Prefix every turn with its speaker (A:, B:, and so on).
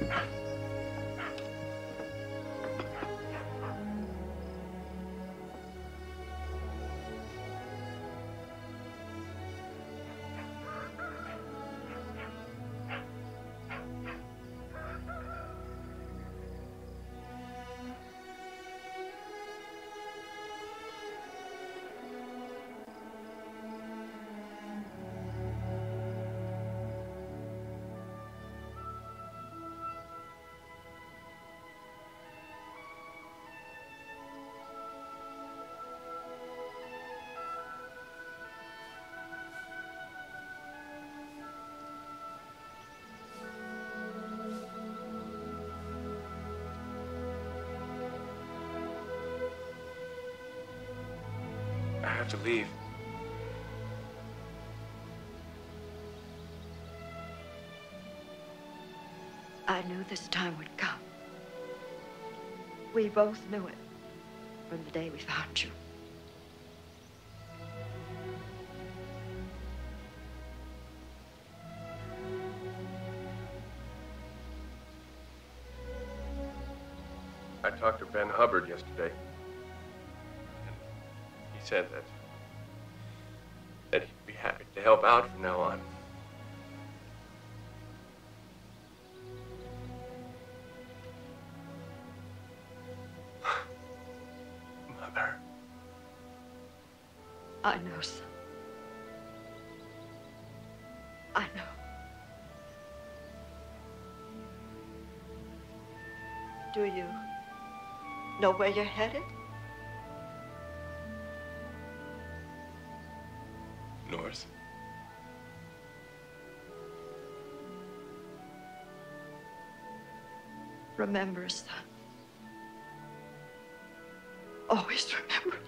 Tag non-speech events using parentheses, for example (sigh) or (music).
A: Yeah. Have to leave.
B: I knew this time would come. We both knew it from the day we found you.
A: I talked to Ben Hubbard yesterday. And said that that he'd be happy to help out from now on. (sighs) Mother.
B: I know, son. I know. Do you know where you're headed?
A: North.
B: Remember, son. Always remember.